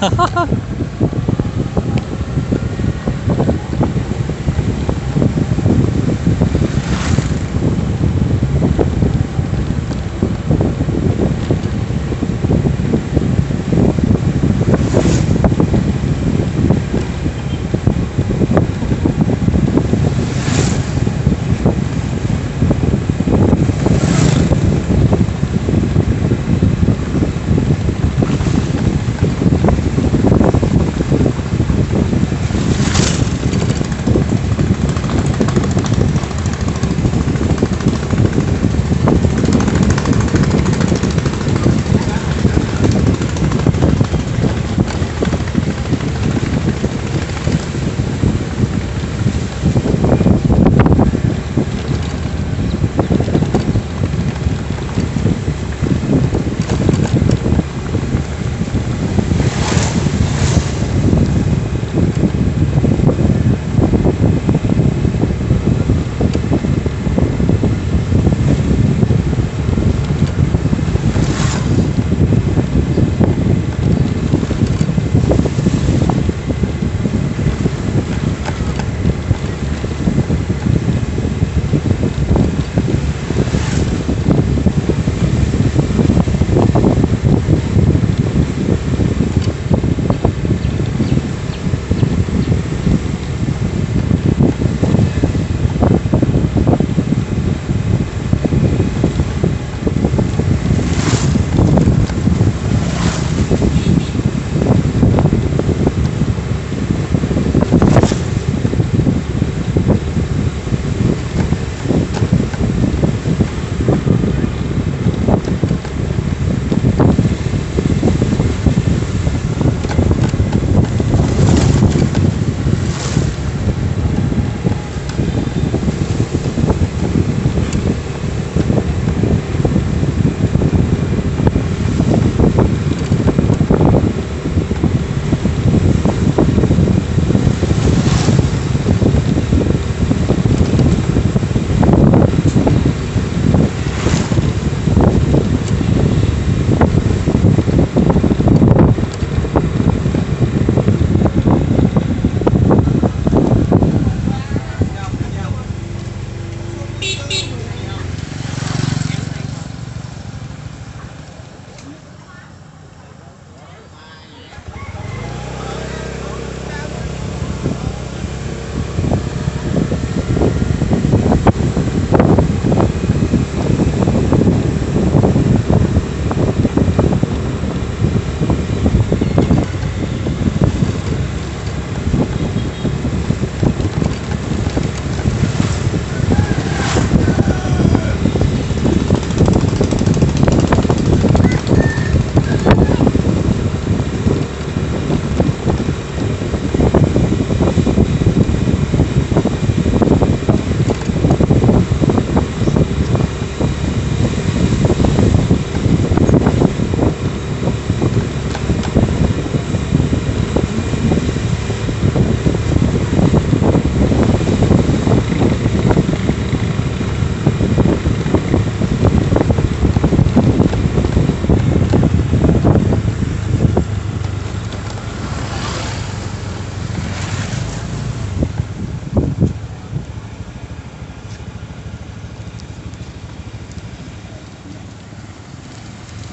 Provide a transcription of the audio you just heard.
哈哈哈。